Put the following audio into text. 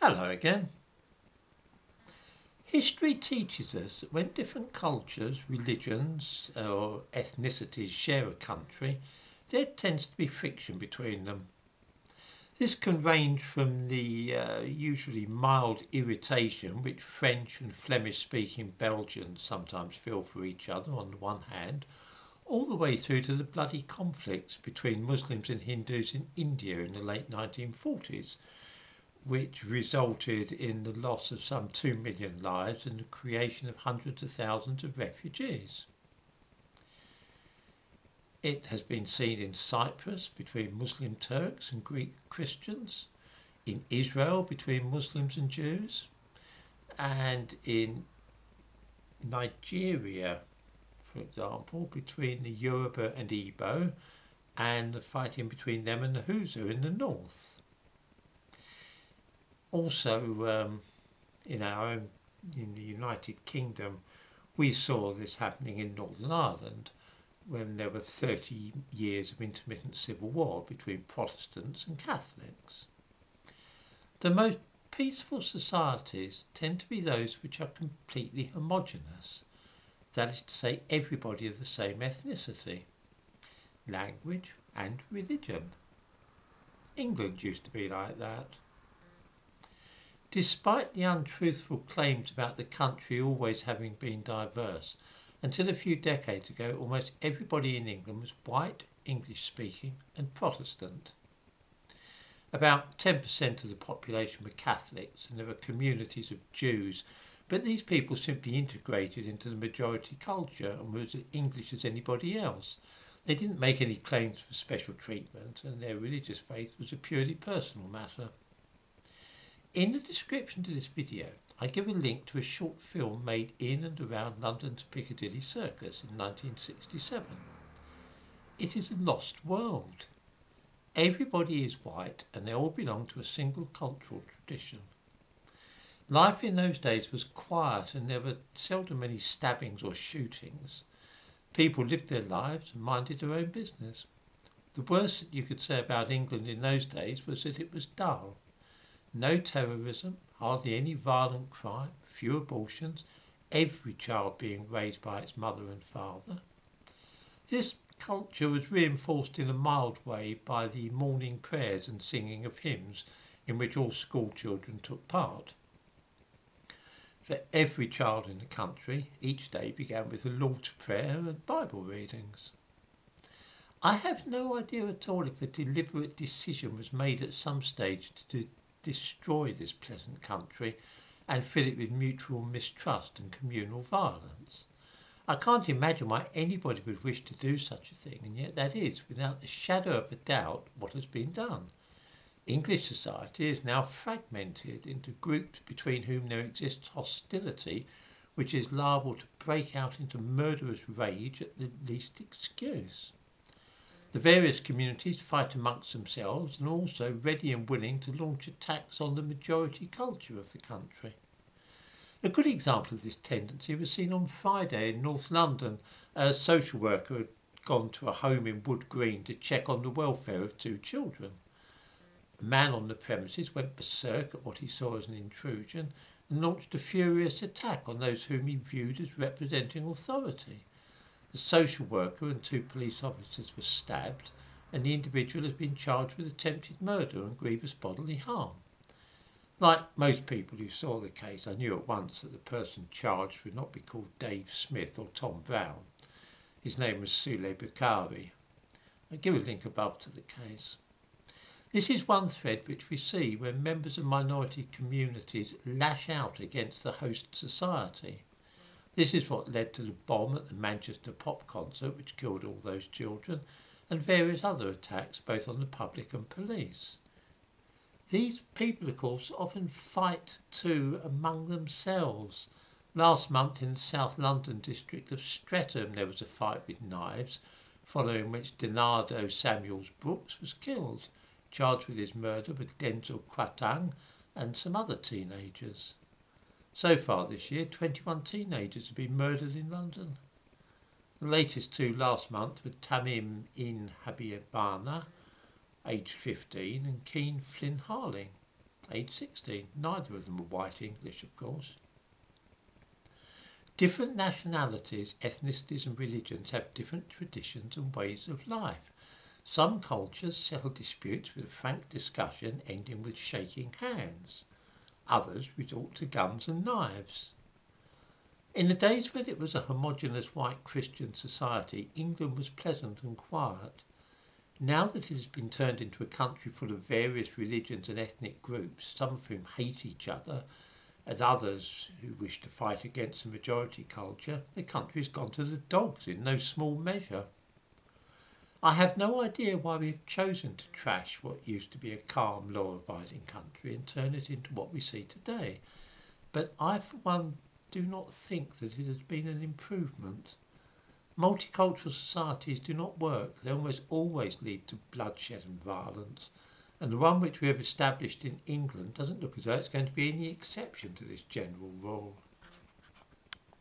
Hello again. History teaches us that when different cultures, religions or ethnicities share a country, there tends to be friction between them. This can range from the uh, usually mild irritation which French and Flemish speaking Belgians sometimes feel for each other on the one hand, all the way through to the bloody conflicts between Muslims and Hindus in India in the late 1940s, which resulted in the loss of some 2 million lives and the creation of hundreds of thousands of refugees. It has been seen in Cyprus between Muslim Turks and Greek Christians, in Israel between Muslims and Jews, and in Nigeria, for example, between the Yoruba and Igbo, and the fighting between them and the Hausa in the north. Also, um, in our own, in the United Kingdom, we saw this happening in Northern Ireland when there were 30 years of intermittent civil war between Protestants and Catholics. The most peaceful societies tend to be those which are completely homogeneous, that is to say, everybody of the same ethnicity, language, and religion. England used to be like that. Despite the untruthful claims about the country always having been diverse, until a few decades ago, almost everybody in England was white, English speaking, and Protestant. About 10% of the population were Catholics, and there were communities of Jews, but these people simply integrated into the majority culture and were as English as anybody else. They didn't make any claims for special treatment, and their religious faith was a purely personal matter. In the description to this video, I give a link to a short film made in and around London's Piccadilly Circus in 1967. It is a lost world. Everybody is white and they all belong to a single cultural tradition. Life in those days was quiet and there were seldom any stabbings or shootings. People lived their lives and minded their own business. The worst that you could say about England in those days was that it was dull. No terrorism, hardly any violent crime, few abortions, every child being raised by its mother and father. This culture was reinforced in a mild way by the morning prayers and singing of hymns in which all school children took part. For every child in the country, each day began with the Lord's Prayer and Bible readings. I have no idea at all if a deliberate decision was made at some stage to destroy this pleasant country and fill it with mutual mistrust and communal violence. I can't imagine why anybody would wish to do such a thing, and yet that is, without the shadow of a doubt, what has been done. English society is now fragmented into groups between whom there exists hostility, which is liable to break out into murderous rage at the least excuse. The various communities fight amongst themselves and are also ready and willing to launch attacks on the majority culture of the country. A good example of this tendency was seen on Friday in North London. A social worker had gone to a home in Wood Green to check on the welfare of two children. A man on the premises went berserk at what he saw as an intrusion and launched a furious attack on those whom he viewed as representing authority. The social worker and two police officers were stabbed, and the individual has been charged with attempted murder and grievous bodily harm. Like most people who saw the case, I knew at once that the person charged would not be called Dave Smith or Tom Brown. His name was Sule Bukhari. I give a link above to the case. This is one thread which we see when members of minority communities lash out against the host society. This is what led to the bomb at the Manchester pop concert, which killed all those children, and various other attacks, both on the public and police. These people, of course, often fight too among themselves. Last month in the South London district of Streatham, there was a fight with knives, following which Donardo Samuels Brooks was killed, charged with his murder with Denzel Quatang and some other teenagers. So far this year, 21 teenagers have been murdered in London. The latest two last month were Tamim Ian Habimana, aged 15, and Keen Flynn Harling, aged 16. Neither of them were white English, of course. Different nationalities, ethnicities and religions have different traditions and ways of life. Some cultures settle disputes with frank discussion ending with shaking hands. Others resort to guns and knives. In the days when it was a homogeneous white Christian society, England was pleasant and quiet. Now that it has been turned into a country full of various religions and ethnic groups, some of whom hate each other and others who wish to fight against the majority culture, the country has gone to the dogs in no small measure. I have no idea why we have chosen to trash what used to be a calm, law-abiding country and turn it into what we see today. But I, for one, do not think that it has been an improvement. Multicultural societies do not work. They almost always lead to bloodshed and violence and the one which we have established in England doesn't look as though it's going to be any exception to this general rule.